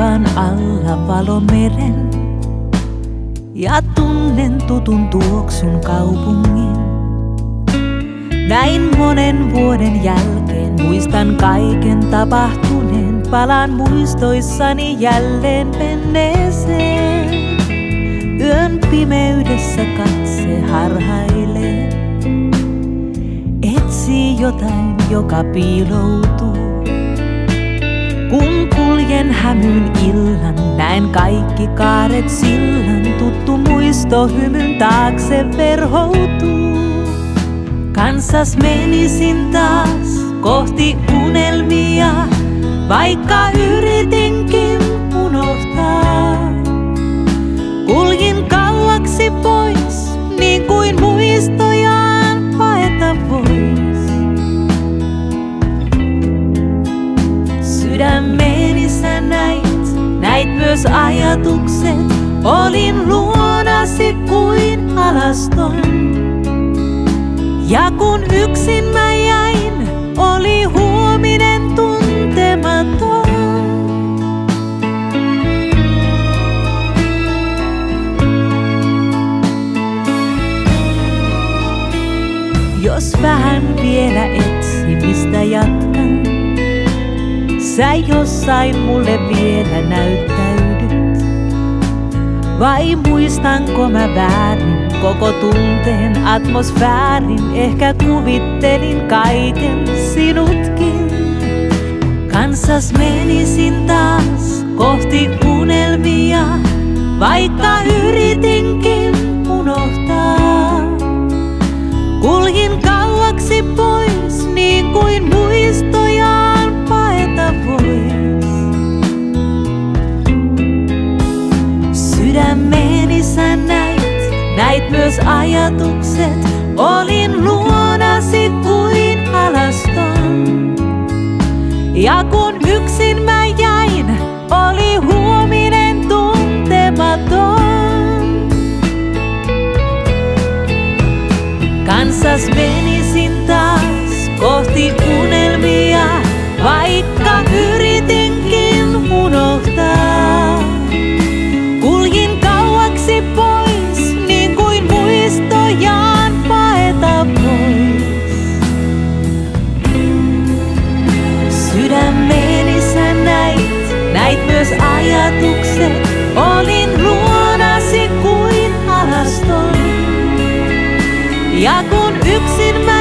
taivaan alla valomeren. Ja tunnen tutun tuoksun kaupungin. Näin monen vuoden jälkeen muistan kaiken tapahtuneen. Palaan muistoissani jälleen menneeseen. Yön pimeydessä katse harhailee. Etsii jotain, joka piiloutuu. Hämyn illan, näen kaikki kaaret sillan. Tuttu muisto hymyn taakse verhoutuu. Kansas menisin taas kohti unelmia, vaikka yritinkin unohtaa. Kuljin kauaksi pois, niin kuin muistojaan paeta näit, näit myös ajatukset, olin luonasi kuin alaston. Ja kun yksin mä jäin, oli huominen tuntematon. Jos vähän vielä etsimistä jatkan, sä jossain mulle vielä näyttäydyt. Vai muistanko mä väärin koko tunteen atmosfäärin? Ehkä kuvittelin kaiken sinutkin. Kansas menisin taas kohti unelmia, vaikka yritinkin näit myös ajatukset, olin luonasi kuin alaston. Ja kun yksin mä jäin, oli huominen tuntematon. Kansas menisin taas kohti unelmia, Ja kun yksin mä